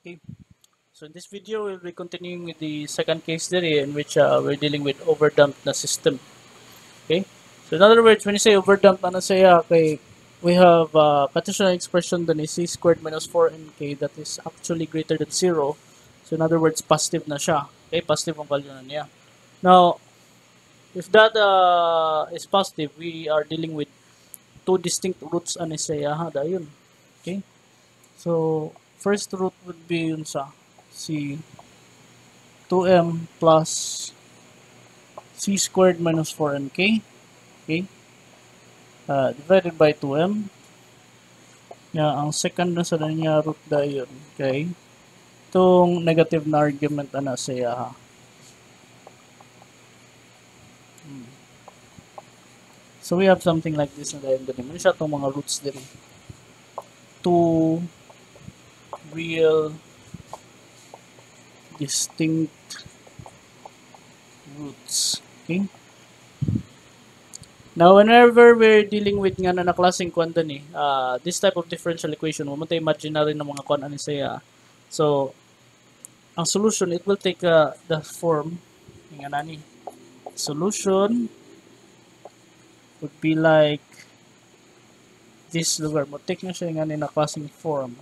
Okay. So in this video, we'll be continuing with the second case study in which uh, we're dealing with overdamped na system. Okay. So in other words, when you say overdamped, ano saya, okay, we have uh, Cartesian expression dun is c squared minus 4mk that is actually greater than 0. So in other words, positive na siya. Okay, positive ang value na niya. Now, if that uh, is positive, we are dealing with two distinct roots ano siya, ha, dayun. Okay. So, first root would be yun sa c 2m plus c squared minus 4nk. Okay. Uh, divided by 2m. Yeah, ang second na sa niya root dayon. Okay. Itong negative na argument ana siya ha. Hmm. So we have something like this na dayon din. Ano siya itong mga roots din. Two real distinct roots. Okay? Now, whenever we're dealing with nga na naklaseng kwanta ni, uh, this type of differential equation, mo tayo imaginary ng mga kwan ano siya. So, ang solution, it will take uh, the form, nga nani, solution would be like this lugar mo. Take nyo siya nga ni naklaseng form.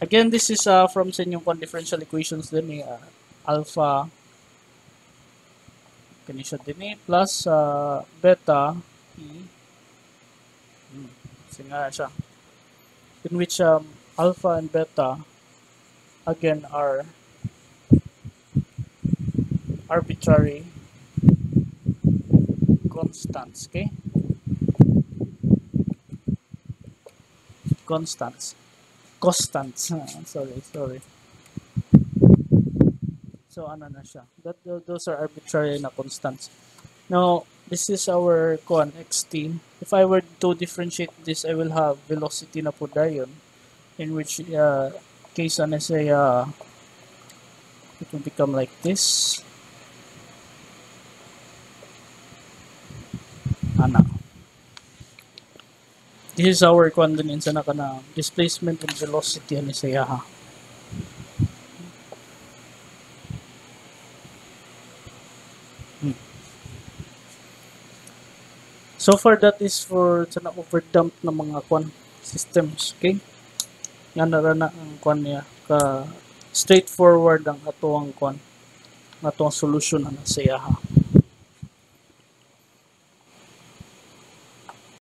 Again, this is uh, from sa inyong differential equations din ni uh, alpha kani siya din eh, plus uh, beta e. Hmm, singa siya. In which um, alpha and beta again are arbitrary constants okay? Constants constants sorry sorry So ano na siya. That those are arbitrary na constants. Now, this is our kuan xt. If I were to differentiate this, I will have velocity na po dayon in which uh, case ano say uh, it will become like this. Ana. This is our kuan din sa naka na displacement and velocity ano siya ha. So far that is for sa na overdump na mga kwan systems, okay? Nga na na ang kwan niya ka straightforward ang atuang kwan, atuang solution ana sa iya ha.